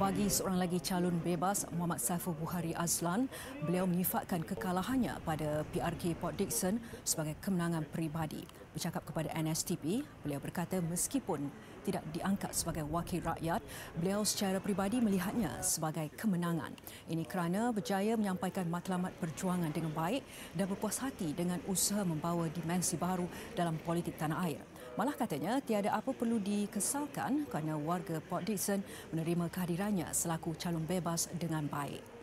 Bagi seorang lagi calon bebas Muhammad Saiful Buhari Azlan, beliau menyifatkan kekalahannya pada PRK Port Dickson sebagai kemenangan peribadi. Bercakap kepada NSTP, beliau berkata meskipun tidak diangkat sebagai wakil rakyat, beliau secara peribadi melihatnya sebagai kemenangan. Ini kerana berjaya menyampaikan matlamat perjuangan dengan baik dan berpuas hati dengan usaha membawa dimensi baru dalam politik tanah air. Malah katanya tiada apa perlu dikesalkan kerana warga Port Dickson menerima kehadirannya selaku calon bebas dengan baik.